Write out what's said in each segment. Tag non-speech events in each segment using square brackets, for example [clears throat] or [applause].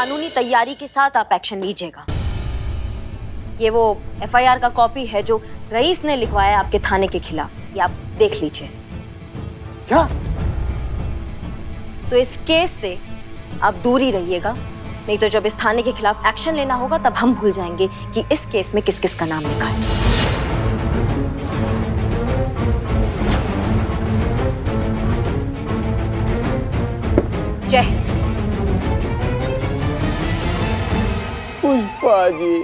कानूनी तैयारी के साथ आप एक्शन लीजिएगा। ये वो एफआईआर का कॉपी है जो रईस ने लिखवाया आपके थाने के खिलाफ। ये आप देख लीजिए। क्या? तो इस केस से आप दूर ही रहिएगा। नहीं तो जब इस थाने के खिलाफ एक्शन लेना होगा तब हम भूल जाएँगे कि इस केस में किस किस का नाम लिखा है। जय हिंद। पुष्पा जी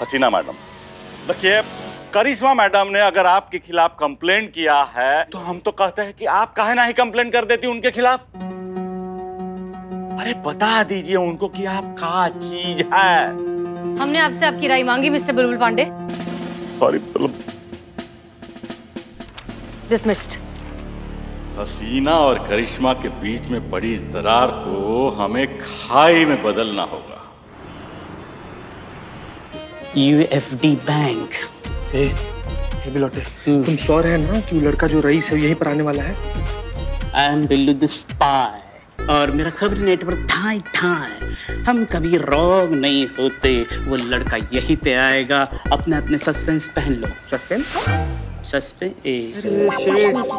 हसीना मैडम देखिए करिश्मा मैडम ने अगर आपके खिलाफ कंप्लेंट किया है तो हम तो कहते हैं कि आप काहे ना ही कंप्लेंट कर देती उनके खिलाफ? अरे बता दीजिए उनको कि आप का चीज़ है। हमने आपसे आपकी राय मांगी mister Bulbul Pandey. Sorry dismissed Haseena और करिश्मा के बीच में पड़ी इस दरार को हमें खाई में बदलना होगा। यूएफडी बैंक ए, ए बिलोटे तुम श्योर है ना कि वो लड़का जो रईस है यहीं पर आने वाला है? I am Billu the spy और मेरा खबर नेटवर्क था था हम कभी रॉन्ग नहीं होते। वो लड़का यहीं पे आएगा। अपने अपने सस्पेंस पहन लो। सस्पेंस सस्पेंस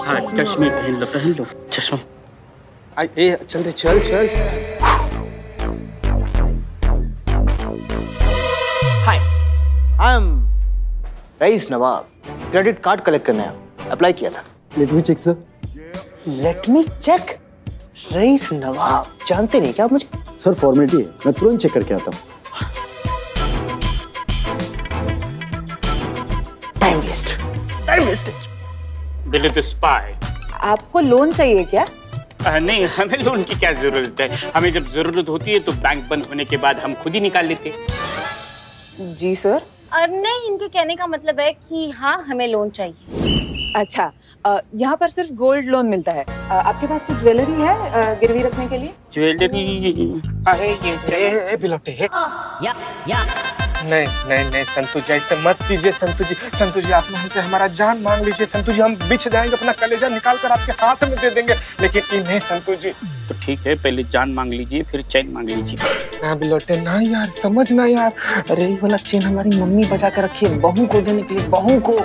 हाँ चश्मे पहन लो पहन लो। चश्मा। चल चल चल। Raees Nawab credit card collect करने अप्लाई किया था। Let me check sir let me check Raees Nawab जानते नहीं क्या आप मुझे? सर फॉर्मेलिटी है। मैं तुरंत चेक करके आता हूँ। Time waste time waste Billu the spy आपको लोन चाहिए क्या? आ, नहीं हमें लोन की क्या ज़रूरत है? हमें जब ज़रूरत होती है तो बैंक बंद होने के बाद हम खुद ही निकाल लेते जी सर नहीं इनके कहने का मतलब है कि हाँ हमें लोन चाहिए। अच्छा यहाँ पर सिर्फ़ गोल्ड लोन मिलता है। आपके पास कुछ ज्वेलरी है गिरवी रखने के लिए? ज्वेलरी है नहीं नहीं नहीं संतु जी ऐसे मत कीजिए संतु जी। संतु जी आप हमसे हमारा जान मांग लीजिए। संतु जी हम बिछ जाएँगे अपना कलेजा निकाल कर आपके हाथ में दे देंगे। लेकिन ये नहीं संतु जी तो ठीक है पहले जान मांग लीजिए फिर चैन मांग लीजिए। ना बिलोटे ना यार समझ ना यार। अरे ये वाला चेन हमारी मम्मी बजा कर रखी है बहू को देने के लिए बहू को।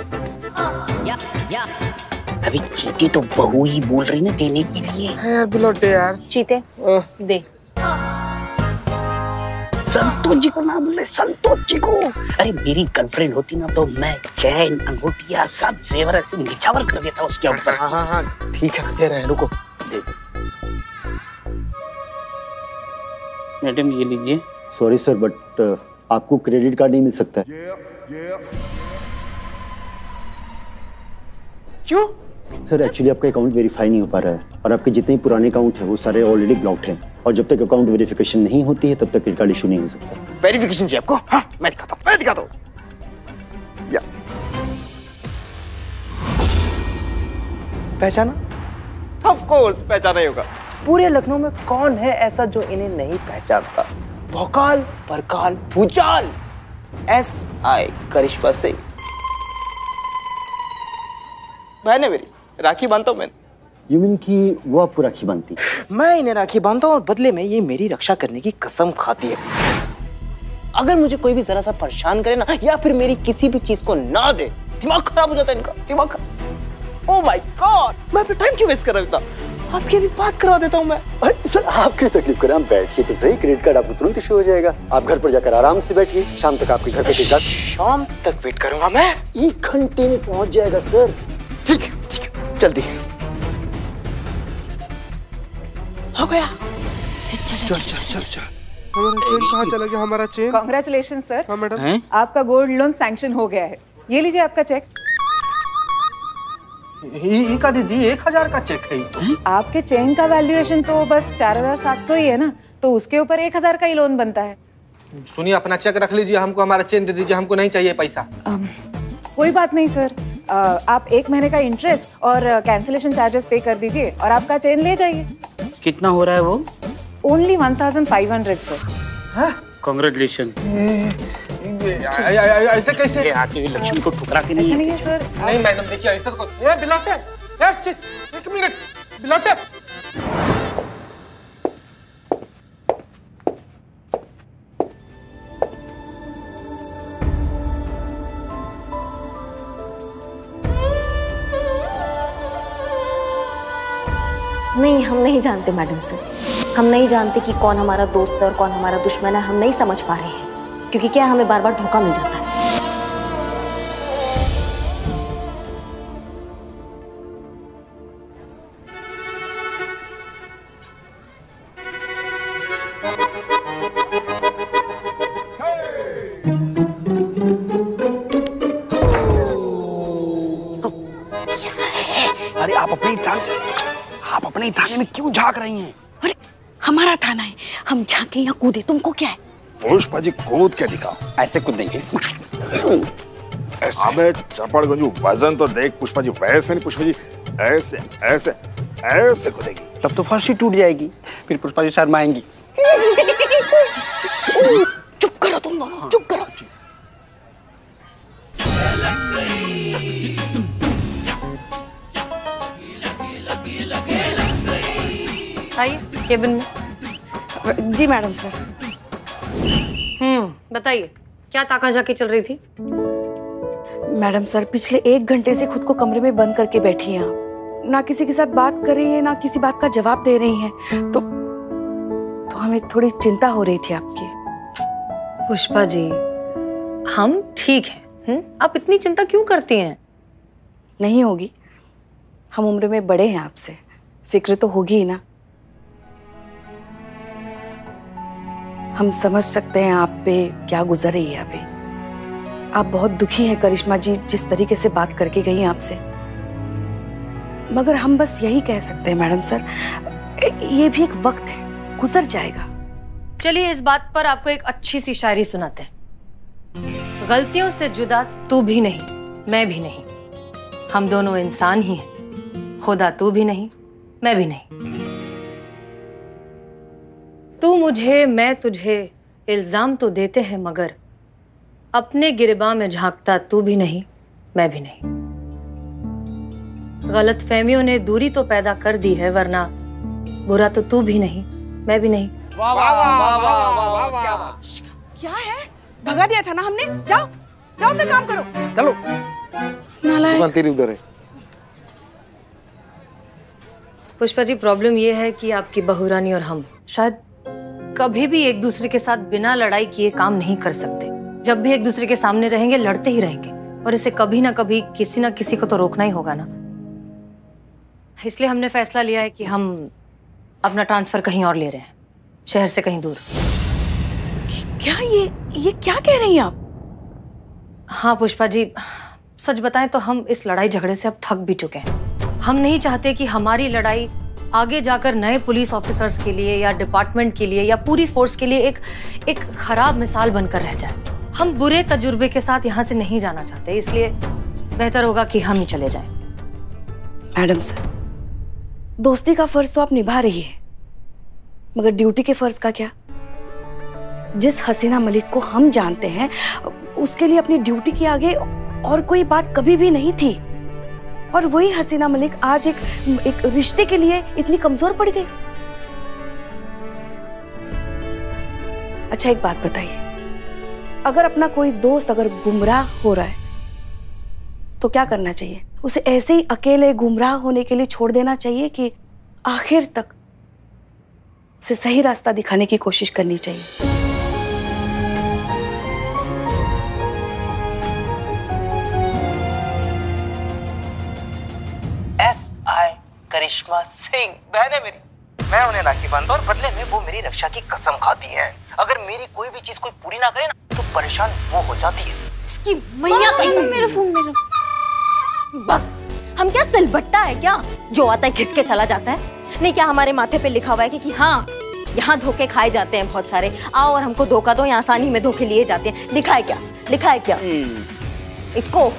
अभी चीते तो बहू ही बोल रही ना देने के लिए। यार बिलोटे यार। चीते दे। संतोष जी को ना बोले संतोष जी को। अरे मेरी गर्लफ्रेंड होती ना तो मैं चैन अंगूठिया सब जेवर ऐसे निछावर कर देता उसके ऊपर। हाँ हाँ हाँ ठीक है दे रहे हैं रुको। दे दो। मैडम ये लीजिए। सॉरी सर बट आपको क्रेडिट कार्ड नहीं मिल सकता। है क्यों? सर एक्चुअली आपका अकाउंट वेरीफाई नहीं हो पा रहा है। और आपके जितने पुराने अकाउंट है वो सारे ऑलरेडी ब्लॉक्ड हैं। और जब तक अकाउंट वेरिफिकेशन नहीं होती है तब तक क्रेडिट कार्ड इशू नहीं हो सकता। वेरिफिकेशन चाहिए आपको? हाँ मैं दिखाता हूँ मैं दिखाता हूँ। या। पहचाना? ऑफ़ कोर्स पहचाना ही होगा। पूरे लखनऊ में कौन है ऐसा जो इन्हें नहीं पहचानता? भोकाल परकाल भूचाल। S I Karishma Singh. बहन है मेरी राखी बांधता हूँ यू मीन कि वो आपको राखी बांधती? मैं इन्हें राखी बांधता हूँ और बदले में ये मेरी रक्षा करने की कसम खाती है। अगर मुझे कोई भी जरा सा परेशान करे ना या फिर मेरी किसी भी चीज़ को ना दे दिमाग खराब हो जाता है इनका दिमाग ओ माय गॉड मैं अपना टाइम क्यों वेस्ट कर रहा था आपकी अभी बात करवा देता हूँ मैं। अरे सर आप क्यों तकलीफ़ करें आप बैठिए तो सही क्रेडिट कार्ड आपको तुरंत इशू हो जाएगा। आप घर पर जाकर आराम से बैठिए शाम तक आपके घर पे शाम तक वेट करूँगा मैं। एक घंटे में पहुँच जाएगा सर। ठीक है ठीक है जल्दी। हो गया। चल चल चल चल हमारा चेन कहाँ चला गया हमारा चेन? कॉन्ग्रेचुलेशन सर हाँ मैडम। हैं आपका गोल्ड लोन सैंक्शन हो गया है। ये लीजिए आपका चेक ये का दीदी एक हज़ार का चेक है तो। आपके चेन का वैल्यूएशन तो बस चार हज़ार सात सौ ही है ना? तो उसके ऊपर एक हज़ार का ही लोन बनता है। सुनिए अपना चेक रख लीजिए हमको हमारा चेन दे दीजिए हमको नहीं चाहिए पैसा। कोई बात नहीं सर अ, आप एक महीने का इंटरेस्ट और कैंसिलेशन चार्जेस पे कर दीजिए और आपका चेन ले जाइए। कितना हो रहा है वो? Only one thousand five hundred sir congratulation ऐसे कैसे? लक्ष्मी को ठुकरा के नहीं नहीं मैडम देखिए ऐसा तो को एक मिनट बिलाटे। नहीं हम नहीं जानते मैडम सर। हम नहीं जानते कि कौन हमारा दोस्त है और कौन हमारा दुश्मन है हम नहीं समझ पा रहे हैं। क्योंकि क्या हमें बार बार धोखा मिल जाता है? अरे आप अपने थाने आप अपने थाने में क्यों झाँक रही हैं? अरे हमारा थाना है। हम झांके या कूदे तुमको क्या है? पुष्पा जी कूद के दिखाओ ऐसे कूदेंगे। अबे चपड़ गंजू वज़न तो देख पुष्पा जी वैसे नहीं पुष्पा जी ऐसे ऐसे ऐसे कूदेगी। तब तो फर्शी टूट जाएगी फिर पुष्पा जी शर्माएँगी चुप करो तुम दोनों चुप करो। आइए केबिन में। जी मैडम सर। बताइए क्या ताका जाके चल रही थी? मैडम सर पिछले एक घंटे से खुद को कमरे में बंद करके बैठी हैं आप। ना किसी के साथ बात कर रही हैं ना किसी बात का जवाब दे रही हैं। तो तो हमें थोड़ी चिंता हो रही थी आपकी। पुष्पा जी हम ठीक हैं हम्म? आप इतनी चिंता क्यों करती हैं? नहीं होगी। हम उम्र में बड़े हैं आपसे। फ़िक्र तो होगी ही ना। हम समझ सकते हैं आप पे क्या गुजर रही है अभी। आप बहुत दुखी हैं करिश्मा जी, जिस तरीके से बात करके गई आपसे। मगर हम बस यही कह सकते हैं, मैडम सर। ये भी एक वक्त है, गुजर जाएगा। चलिए, इस बात पर आपको एक अच्छी सी शायरी सुनाते हैं। गलतियों से जुदा तू भी नहीं, मैं भी नहीं। हम दोनों इंसान ही हैं, खुदा तू भी नहीं, मैं भी नहीं। तू मुझे मैं तुझे इल्ज़ाम तो देते हैं मगर अपने गिरबा में झांकता तू भी नहीं मैं भी नहीं। गलत फहमियों ने दूरी तो पैदा कर दी है वरना बुरा तो तू भी नहीं मैं भी नहीं। क्या क्या है? भगा दिया था ना हमने? जाओ जाओ अपना काम करो। चलो। नालायक। तेरी उधर है। पुष्पा जी प्रॉब्लम ये है कि आपकी बहुरानी और हम शायद कभी भी एक दूसरे के साथ बिना लड़ाई किए काम नहीं कर सकते। जब भी एक दूसरे के सामने रहेंगे लड़ते ही रहेंगे। और इसे कभी ना कभी किसी ना किसी को तो रोकना ही होगा ना। इसलिए हमने फैसला लिया है कि हम अपना ट्रांसफ़र कहीं और ले रहे हैं। शहर से कहीं दूर। क्या ये ये क्या कह रही हैं आप? हाँ पुष्पा जी सच बताएँ तो हम इस लड़ाई झगड़े से अब थक भी चुके हैं। हम नहीं चाहते कि हमारी लड़ाई आगे जाकर नए पुलिस ऑफिसर्स के लिए या डिपार्टमेंट के लिए या पूरी फोर्स के लिए एक एक खराब मिसाल बनकर रह जाए। हम बुरे तजुर्बे के साथ यहाँ से नहीं जाना चाहते, इसलिए बेहतर होगा कि हम ही चले जाएँ। मैडम सर दोस्ती का फ़र्ज़ तो आप निभा रही है, मगर ड्यूटी के फ़र्ज़ का क्या? जिस हसीना मलिक को हम जानते हैं, उसके लिए अपनी ड्यूटी के आगे और कोई बात कभी भी नहीं थी। और वही हसीना मलिक आज एक एक रिश्ते के लिए इतनी कमज़ोर पड़ गई। अच्छा एक बात बताइए। अगर अपना कोई दोस्त अगर गुमराह हो रहा है तो क्या करना चाहिए? उसे ऐसे ही अकेले गुमराह होने के लिए छोड़ देना चाहिए कि आखिर तक उसे सही रास्ता दिखाने की कोशिश करनी चाहिए। करिश्मा सिंह बहन है मेरी। मैं उन्हें राखी बांधता और बदले में वो मेरी रक्षा की कसम खाती हैं। अगर मेरी कोई भी चीज़ कोई पूरी ना करे ना तो परेशान वो हो जाती है। इसकी मैया कसम मेरा फ़ोन मेरा बक हम क्या सिलबट्टा है क्या? जो आता है खिसके चला जाता है। नहीं क्या हमारे माथे पे लिखा हुआ है कि, कि हाँ यहाँ धोखे खाए जाते हैं बहुत सारे। आओ और हमको धोखा दो यहाँ आसानी में धोखे लिए जाते हैं। लिखा है क्या? लिखा है क्या? इसको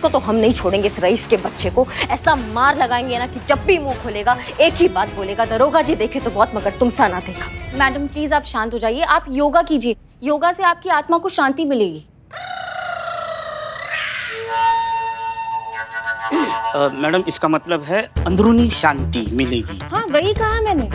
इसको तो हम नहीं छोड़ेंगे इस रईस के बच्चे को। ऐसा मार लगाएँगे ना कि जब भी मुँह खोलेगा एक ही बात बोलेगा दरोगा जी देखे तो बहुत मगर तुम सा ना देखा। मैडम प्लीज़ आप शांत हो जाइए। आप योगा कीजिए। योगा से आपकी आत्मा को शांति मिलेगी। [clears throat] मैडम इसका मतलब है अंदरूनी शांति मिलेगी। हाँ वही कहा मैंने।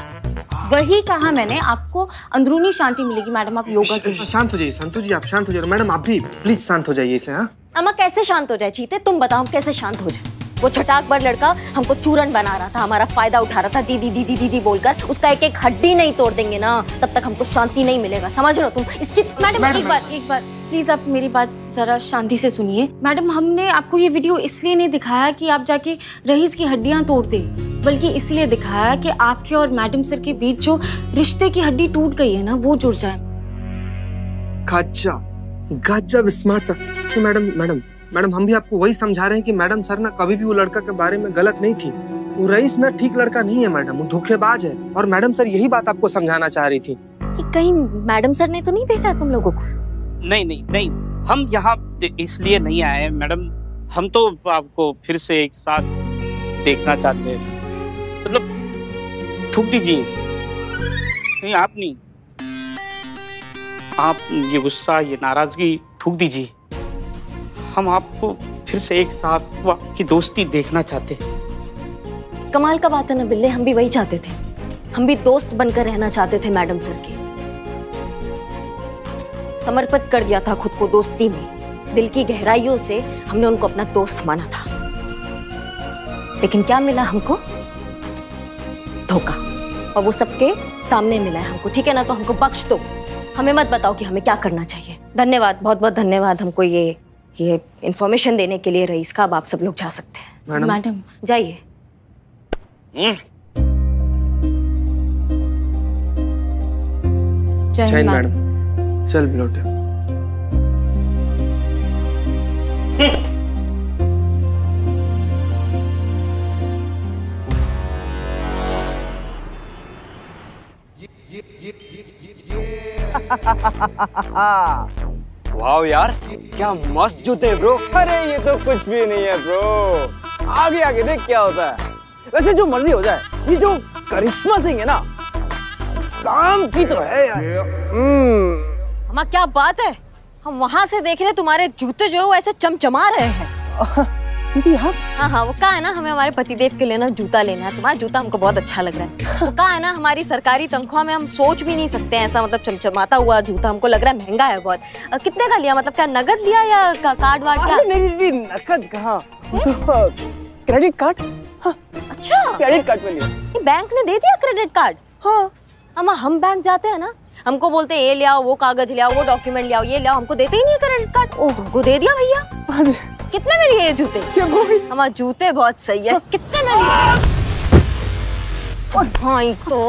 वही कहा मैंने आपको अंदरूनी शांति मिलेगी। मैडम आप योगा कीजिए। शांत हो जाइए संतु जी आप शांत हो जाइए। मैडम आप भी प्लीज़ शांत हो जाइए इसे हाँ? अम्मा कैसे शांत हो जाए? चीते तुम बताओ कैसे शांत हो जाए? वो छटाक बड़ लड़का हमको चूरन बना रहा था हमारा फ़ायदा उठा रहा था दीदी दीदी दीदी बोलकर। उसका एक एक हड्डी नहीं तोड़ देंगे ना तब तक हमको शांति नहीं मिलेगा। समझ रहे हो तुम? इसकी मैडम एक बार एक बार प्लीज़ आप मेरी बात जरा शांति से सुनिए। मैडम हमने आपको ये वीडियो इसलिए नहीं दिखाया कि आप जाके रईस की हड्डियाँ तोड़ दे बल्कि इसलिए दिखाया कि आपके और मैडम सर के बीच जो रिश्ते की हड्डी टूट गई है ना वो जुड़ जाए। गजब स्मार्ट सर तो मैडम मैडम मैडम हम भी आपको वही समझा रहे हैं कि मैडम सर ना कभी भी वो लड़का के बारे में गलत नहीं थी। वो रईस ना ठीक लड़का नहीं है मैडम वो धोखेबाज है। और मैडम सर यही बात आपको समझाना चाह रही थी। कि कहीं मैडम सर ने तो नहीं भेजा तुम लोगों को? नहीं नहीं नहीं। हम यहाँ इसलिए नहीं आए हैं मैडम। हम तो आपको फिर से एक साथ देखना चाहते हैं। मतलब थूक दीजिए। नहीं आप नहीं। आप ये गुस्सा, ये नाराज़गी थूक दीजिए। हम आपको फिर से एक साथ आपकी दोस्ती देखना चाहते कमाल का बात है ना, बिल्ले, हम भी वही चाहते थे। हम भी दोस्त बनकर रहना चाहते थे मैडम सर के। समर्पित कर दिया था खुद को दोस्ती में। दिल की गहराइयों से हमने उनको अपना दोस्त माना था। लेकिन क्या मिला हमको? धोखा। और वो सबके सामने मिला है हमको, ठीक है ना? तो हमको बख्श दो। हमें मत बताओ कि हमें क्या करना चाहिए। धन्यवाद बहुत बहुत धन्यवाद हमको ये ये इन्फॉर्मेशन देने के लिए रईस का अब आप सब लोग जा सकते हैं। मैडम। मैडम। जाइए। जय हिंद मैडम। मैडम चल बिलोटे। [laughs] वाह यार क्या मस्त जूते ब्रो। अरे ये तो कुछ भी नहीं है ब्रो। आगे आगे देख क्या होता है। वैसे जो मर्ज़ी हो जाए ये जो करिश्मा सिंह है ना काम की तो है यार। हम्म। क्या बात है? हम वहाँ से देख रहे तुम्हारे जूते जो है वो ऐसे चमचमा रहे हैं। [laughs] दीदी आप हाँ हाँ वो कहा है ना हमें हमारे पतिदेव के लिए ना जूता लेना है। तुम्हारा जूता हमको बहुत अच्छा लग रहा है। वो कहा है ना हमारी सरकारी तनख्वाह में हम सोच भी नहीं सकते हैं। ऐसा मतलब चमचमाता हुआ जूता हमको लग रहा है महँगा है बहुत। कितने का लिया? मतलब क्या नगद लिया या का- कार्ड वार्ड क्या नहीं दीदी नकद कहाँ? तो क्रेडिट कार्ड अच्छा। क्रेडिट कार्ड पे लिया। बैंक ने दे दिया क्रेडिट कार्ड हाँ। अम्मा हम बैंक जाते हैं ना हमको बोलते हैं ये ले आओ वो कागज़ ले आओ वो डॉक्यूमेंट ले आओ ये ले आओ। हमको देते ही नहीं है क्रेडिट कार्ड ओ तुमको दे दिया भैया। कितने में लिए ये जूते? क्या हमारे जूते बहुत सही है। कितने में लिए और हाँ ये तो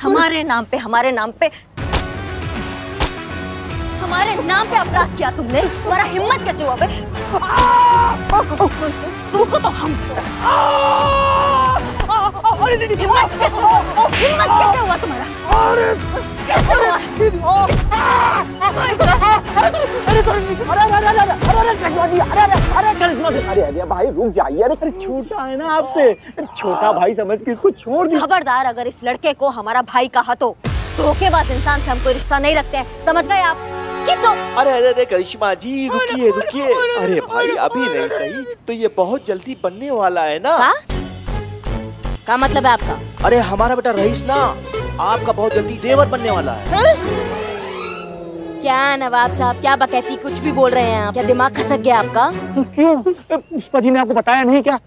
हमारे नाम पे हमारे नाम पे हमारे नाम पे अपराध किया तुमने। तुम्हारा हिम्मत कैसे हुआ तुमको तो हम हिम्मत कैसे हुआ? हिम्मत कैसे हुआ तुम्हारा? अरे भाई रुक जाइए अरे छोटा है ना आपसे छोटा भाई समझ के इसको छोड़ दी खबरदार अगर इस लड़के को हमारा भाई कहा तो धोखेबाज इंसान से हम कोई रिश्ता नहीं रखते हैं समझ गए आप तो अरे अरे अरे करिश्मा जी रुकिए रुकिए अरे भाई अभी नहीं सही तो ये बहुत जल्दी बनने वाला है ना हाँ? क्या मतलब है आपका अरे हमारा बेटा रईस ना आपका बहुत जल्दी देवर बनने वाला है। क्या नवाब साहब क्या बकैती कुछ भी बोल रहे हैं आप? क्या दिमाग खसक गया आपका? क्यों? पुष्पा जी ने आपको बताया नहीं क्या?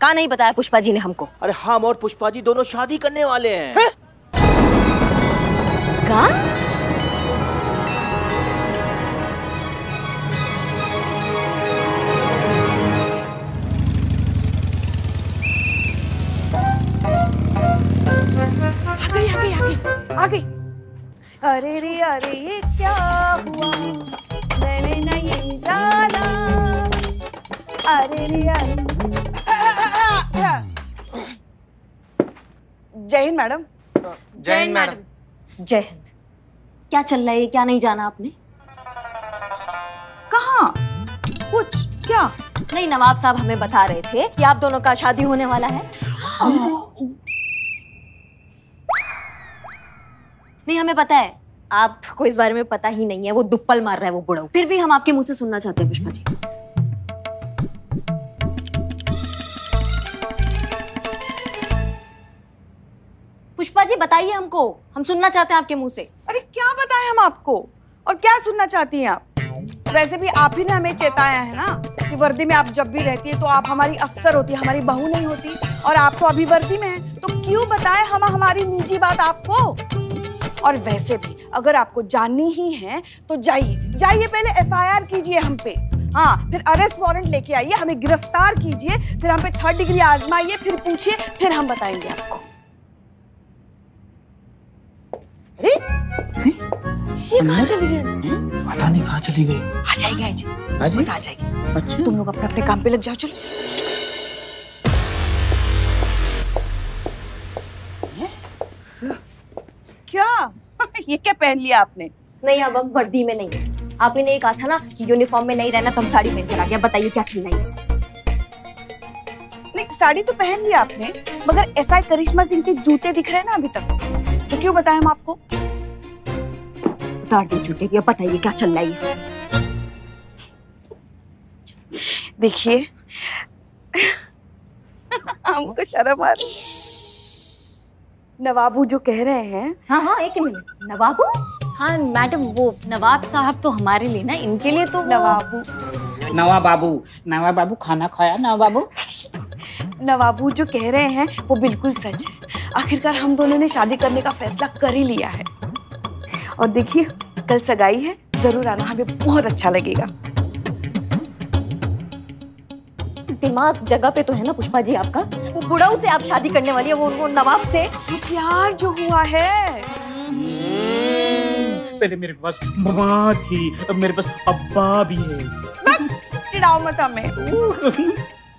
कहा नहीं बताया पुष्पा जी ने हमको? अरे हम और पुष्पा जी दोनों शादी करने वाले हैं? कहा? आ गई आ गई आ गई आ गई। अरे रे अरे ये क्या हुआ? मैंने नहीं जाना। अरे रे अरे। जय हिंद मैडम। जय हिंद मैडम। जय हिंद। क्या चल रहा है? ये क्या नहीं जाना आपने? कहा? कुछ क्या? नहीं नवाब साहब हमें बता रहे थे कि आप दोनों का शादी होने वाला है। नहीं, हमें पता है। आपको इस बारे में पता ही नहीं है, वो दुप्पल मार रहा है वो बुढ़ा। फिर भी हम आपके मुँह से सुनना चाहते हैं, पुष्पा जी। पुष्पा जी, बताइए हमको। हम सुनना चाहते हैं आपके मुँह से। अरे, क्या बताएँ हम आपको? और क्या सुनना चाहती हैं आप? वैसे भी आप ही ने हमें चेताया है ना, कि वर्दी में आप जब भी रहती है तो आप हमारी अफसर होती हमारी बहू नहीं होती, और आप तो अभी वर्दी में है। तो क्यों बताए हम, हमारी निजी बात आपको? और वैसे भी अगर आपको जाननी ही है तो जाइए। जाइए पहले एफआईआर कीजिए हम पे। हाँ फिर अरेस्ट वारंट लेके आइए हमें गिरफ़्तार कीजिए फिर हम पे थर्ड डिग्री आजमाइए फिर पूछिए फिर हम बताएँगे आपको। अरे ये कहाँ चली गई? पता नहीं कहाँ चली गई। आ जाएगी आज आ जाएगी? बस आ जाएगी अच्छा। तुम लोग अपने अपने काम पे लग जाओ चलो चलो चलो। क्या? [laughs] ये क्या पहन लिया आपने? नहीं अब हम वर्दी में नहीं है। आप ही कहा था ना कि यूनिफॉर्म में नहीं रहना तो हम साड़ी पहन कर आ गया बताइए क्या रहा नहीं साड़ी तो पहन लिया आपने मगर ऐसा करिश्मा सिंह के जूते दिख रहे हैं ना अभी तक। तो क्यों बताएँ हम आपको? उतार दे जूते भी अब बताइए क्या चल रहा है इसे देखिए [laughs] हमको शर्म आ रही नवाबू जो कह रहे हैं। हाँ हाँ एक मिनट। नवाबू? हाँ मैडम वो नवाब साहब तो हमारे लिए ना इनके लिए तो नवाबू। नवा बाबू नवा बाबू खाना खाया नवा बाबू नवाबू जो कह रहे हैं वो बिल्कुल सच है। आखिरकार हम दोनों ने शादी करने का फैसला कर ही लिया है। और देखिए कल सगाई है ज़रूर आना हमें बहुत अच्छा लगेगा। दिमाग जगह पे तो है ना पुष्पा जी आपका? वो बुढ़ाऊ से आप शादी करने वाली है वो, वो नवाब से। तो प्यार जो हुआ है। पहले मेरे पास माँ थी अब मेरे पास अब्बा भी है। चिढ़ाओ मत हमें।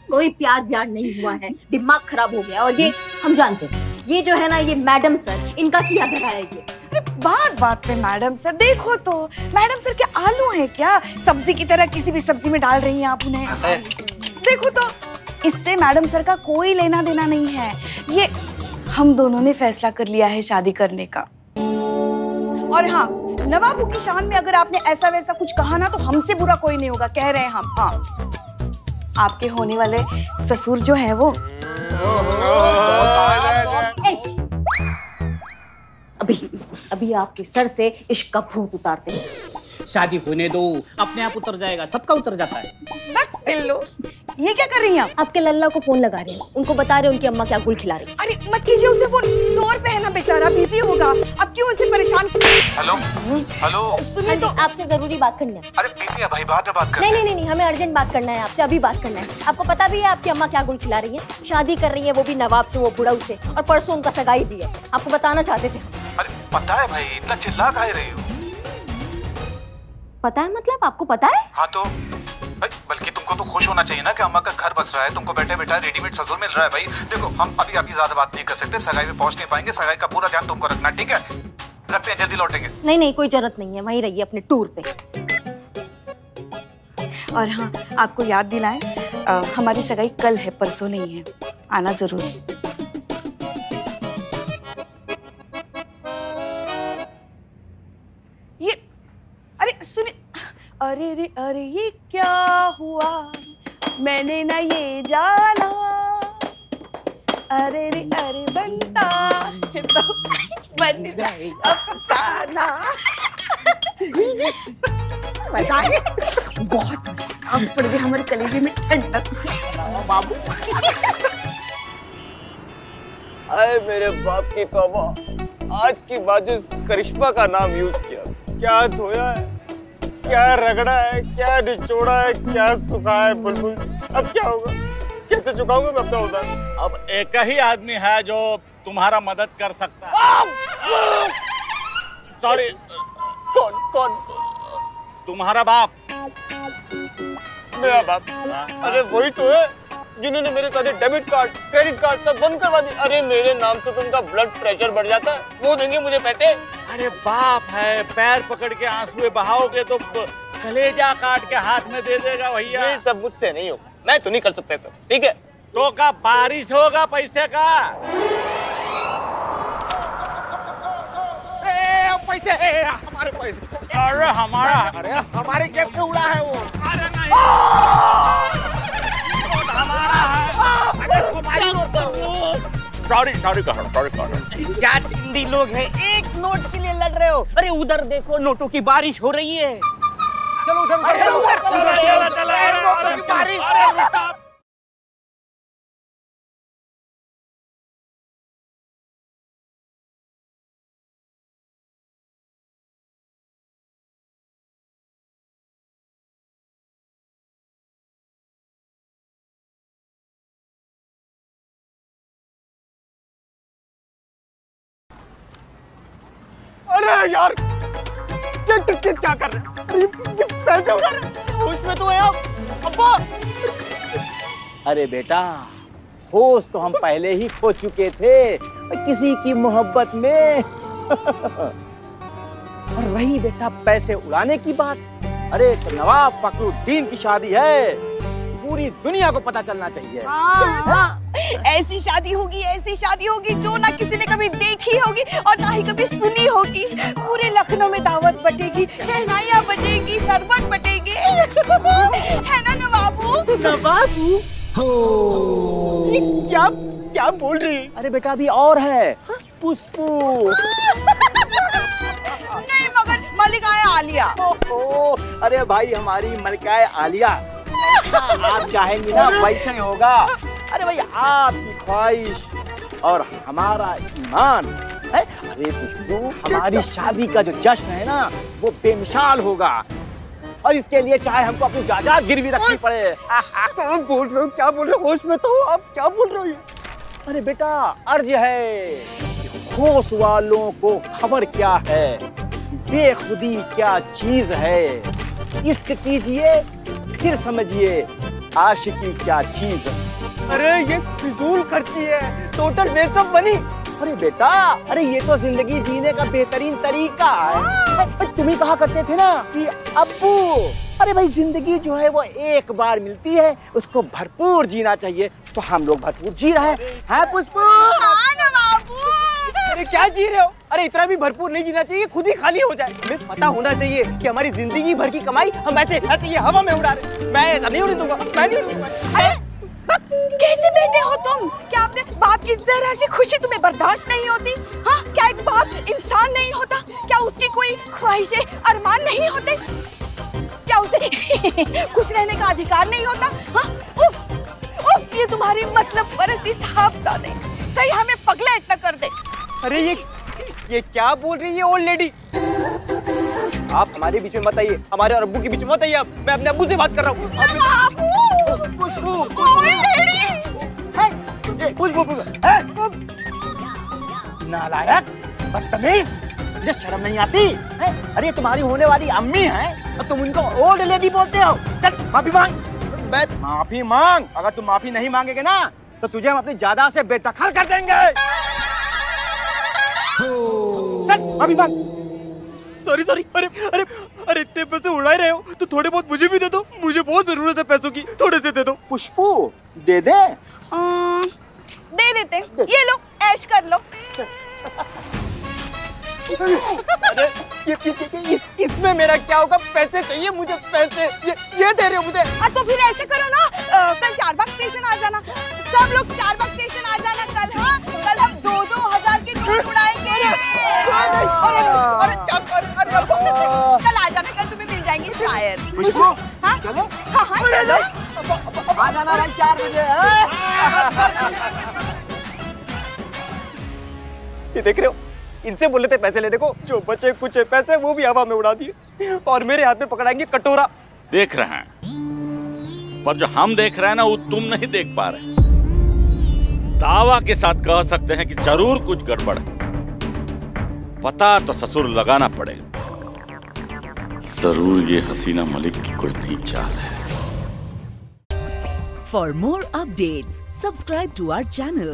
कोई प्यार व्यार नहीं हुआ है दिमाग खराब हो गया। और ये हम जानते हैं ये जो है ना ये मैडम सर इनका किया धरा है ये। बात बात पे मैडम सर देखो तो। मैडम सर क्या आलू है क्या? सब्ज़ी की तरह किसी भी सब्ज़ी में डाल रही हैं आप उन्हें। देखो तो इससे मैडम सर का कोई लेना देना नहीं है। ये, हम दोनों ने फैसला कर लिया है शादी करने का। और हाँ नवाबू की शान में अगर आपने ऐसा वैसा कुछ कहा ना तो हमसे बुरा कोई नहीं होगा, कह रहे हैं हम हाँ। आपके होने वाले ससुर जो है वो। अभी अभी आपके सर से इश्क का भूत उतारते हैं। शादी होने दो अपने आप उतर जाएगा सबका उतर जाता है। ये क्या कर रही हैं आप? आपके लल्ला को फ़ोन लगा रहे हैं उनको बता रहे हैं उनकी अम्मा क्या गुल खिला रही अरे मत कीजिए उसे फ़ोन टोर पे है ना बेचारा बिज़ी होगा। अब क्यों उसे परेशान हेलो हेलो। सुनिए तो आपसे ज़रूरी बात करनी है। अरे बिज़ी है भाई बाद में बात कर नहीं नहीं नहीं हमें अर्जेंट बात करना है आपसे अभी बात करना है। आपको पता भी है आपकी अम्मा क्या गुल खिला रही है? शादी कर रही है वो भी नवाब से वो बुढ़ाऊ से और परसों उनका सगाई भी है। आपको बताना चाहते थे अरे पता है भाई इतना चिल्ला काहे रही हो। पता है मतलब? आपको पता है? हाँ तो। बल्कि तुमको तो खुश होना चाहिए ना कि अम्मा का घर बस रहा है। तुमको बैठे बैठा रेडीमेड ससुर मिल रहा है भाई। देखो हम अभी अभी ज़्यादा बात नहीं कर सकते। सगाई में पहुँच नहीं पाएँगे। सगाई का पूरा ध्यान तुमको रखना ठीक है? रखते हैं जल्दी लौटेंगे। नहीं नहीं कोई ज़रूरत नहीं है। वहीं रहिए अपने टूर पे। और हाँ आपको याद दिलाएँ हमारी सगाई कल है परसों नहीं है। आना ज़रूर। अरे रे, अरे ये क्या हुआ? मैंने ना ये जाना। अरे रे, अरे बनता तो बन जाए अफसाना मज़ा बहुत मज़ा अब पड़ गई हमारे कलेजे में ठंडक बाबू। अरे मेरे बाप की तौबा आज की बात जो इस करिश्मा का नाम यूज़ किया। क्या धोया है? क्या रगड़ा है क्या निचोड़ा है क्या सुखा है बुलबुल। अब क्या होगा? कैसे चुकाऊँगा मैं अपना उधार अब एक ही आदमी है जो तुम्हारा मदद कर सकता है। सॉरी कौन कौन? तुम्हारा बाप। मेरा बाप? अरे वही तो है जिन्होंने मेरे सारे डेबिट कार्ड क्रेडिट कार्ड सब बंद करवा दिए। अरे मेरे नाम से तो उनका ब्लड प्रेशर बढ़ जाता है। वो देंगे मुझे पैसे। अरे बाप है पैर पकड़ के आंसुए बहाओगे तो कलेजा काट के हाथ में दे देगा भैया। ये सब मुझसे नहीं होगा मैं तो नहीं कर सकता सब ठीक है? तो का बारिश होगा पैसे का? ए, पैसे ए, हमारे पैसे। अरे हमारा अरे हमारे जेब में उड़ा है वो। अरे नहीं। सॉरी सॉरी कहो सॉरी कहो क्या चिंदी लोग हैं एक नोट के लिए लड़ रहे हो अरे उधर देखो नोटों की बारिश हो रही है चलो उधर चलो उधर चलो उधर बारिश अरे यार। क्या क्या क्या क्या कर रहे हैं? पैसे उड़ा रहे होश में तो है आप। अब्बा। अरे बेटा होश तो हम पहले ही खो चुके थे। किसी की मोहब्बत में। और रही बेटा पैसे उड़ाने की बात। अरे तो नवाब फखरुद्दीन की शादी है। पूरी दुनिया को पता चलना चाहिए। हाँ, हाँ। ऐसी शादी होगी ऐसी शादी होगी जो ना किसी ने कभी देखी होगी और ना ही कभी सुनी होगी। पूरे लखनऊ में दावत बटेगी शहनाइयाँ बजेगी शरबत बटेगी। [laughs] है ना नवाबू? नवाबू? क्या क्या बोल रही अरे बेटा अभी और है। पुष्पू। [laughs] नहीं मगर मलिकाए आलिया। ओ, अरे भाई हमारी मलिकाए आलिया। आप चाहेंगी ना वैसे ही होगा। अरे भाई आपकी ख्वाहिश और हमारा ईमान है। अरे हमारी शादी का जो जश्न है ना वो बेमिसाल होगा। और इसके लिए चाहे हमको अपनी जायदाद गिरवी रखनी पड़े। [laughs] बोल रहे हो? क्या बोल रहे हो? होश में तो आप क्या बोल रहे हो अरे बेटा अर्ज़ है होश वालों को खबर क्या है? बेखुदी क्या चीज़ है? इश्क कीजिए फिर समझिए आशिकी क्या चीज़ है अरे ये फिजूल खर्ची है। टोटल वेस्ट ऑफ़ मनी अरे बेटा अरे ये तो ज़िंदगी जीने का बेहतरीन तरीका है। तुम ही कहा करते थे ना? कि अब्बू। अरे भाई ज़िंदगी जो है वो एक बार मिलती है उसको भरपूर जीना चाहिए। तो हम लोग भरपूर जी रहे हैं। हैं पुष्पू? अरे क्या जी रहे हो? अरे इतना भी भरपूर नहीं जीना चाहिए खुद ही खाली हो जाए। हमें पता होना चाहिए कि हमारी ज़िंदगी भर की कमाई हम ऐसे ऐसे ये हवा में उड़ा रहे मैं ऐसा नहीं उड़ने दूँगा मैं नहीं उड़ने दूँगा। जरा सी खुशी तुम्हें बर्दाश्त नहीं होती। हाँ क्या एक बाप इंसान नहीं होता? क्या उसकी कोई ख्वाहिशें अरमान नहीं होते? क्या उसे [laughs] खुश रहने का अधिकार नहीं होता? हाँ? उफ, उफ, ये तुम्हारी मतलब परस्ती साहबजादे कहीं हमें पगलेट न कर दे। अरे ये ये क्या बोल रही है ओल्ड लेडी आप हमारे बीच में मत आइए। हमारे और अब्बू के बीच में मत आइए आप। मैं अपने अब्बू से बात कर रहा हूँ। नालायक बदतमीज तुझे शर्म नहीं आती? है? अरे तुम्हारी होने वाली अम्मी है और तुम उनको ओल्ड लेडी बोलते हो। चल माफ़ी मांग। माफ़ी मांग। अगर तुम माफ़ी नहीं मांगेगे ना तो तुझे हम अपनी जायदाद से बेदखल कर देंगे। चल माफ़ी मांग। सॉरी सॉरी अरे अरे अरे इतने पैसे उड़ा ही रहे हो। तो थोड़े बहुत मुझे भी दे दो। मुझे बहुत ज़रूरत है पैसों की। थोड़े से दे दो। पुष्पू दे दे। आ, दे देते। दे। ये लो ऐश कर लो। अरे ये, ये, ये, इस, इसमें मेरा क्या होगा? पैसे चाहिए मुझे पैसे। ये ये दे रहे हो मुझे। आ, तो फिर ऐसे करो ना कल चारबाग स्टेशन आ जाना। सब लोग चारबाग स्टेशन आ जाना कल हाँ? कल हम दो दो हज़ार के नोट उड़ाएँगे। अरे, अरे, अरे, कल आ जाना कल तुम्हें मिल जाएँगे शायद। हाँ? चलो। हाँ हाँ चलो। आ जाना चार बजे ये देख रहे हो। इनसे बोले थे पैसे लेने को जो बचे कुछ पैसे वो भी हवा में उड़ा दिए। और मेरे हाथ में पकड़ाएँगे कटोरा। देख रहे हैं। पर जो हम देख रहे हैं ना वो तुम नहीं देख पा रहे। दावा के साथ कह सकते हैं कि ज़रूर कुछ गड़बड़ है। पता तो ससुर लगाना पड़ेगा। ज़रूर ये हसीना मलिक की कोई नई चाल है। For more updates, subscribe to our channel,